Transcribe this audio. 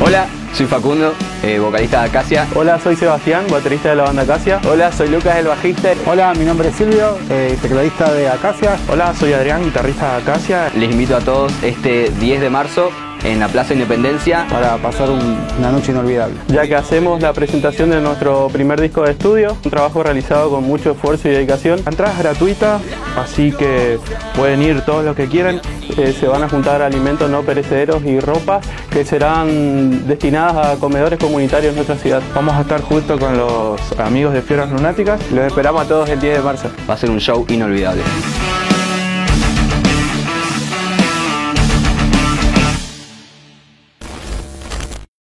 Hola, soy Facundo, eh, vocalista de Acacia. Hola, soy Sebastián, baterista de la banda Acacia. Hola, soy Lucas, el bajista. Hola, mi nombre es Silvio, eh, tecladista de Acacia. Hola, soy Adrián, guitarrista de Acacia. Les invito a todos este 10 de marzo en la Plaza Independencia para pasar una noche inolvidable. Ya que hacemos la presentación de nuestro primer disco de estudio, un trabajo realizado con mucho esfuerzo y dedicación. La entrada es gratuita, así que pueden ir todos los que quieran. Eh, se van a juntar alimentos no perecederos y ropa que serán destinadas a comedores comunitarios en nuestra ciudad. Vamos a estar junto con los amigos de Fieras Lunáticas. Los esperamos a todos el 10 de marzo. Va a ser un show inolvidable.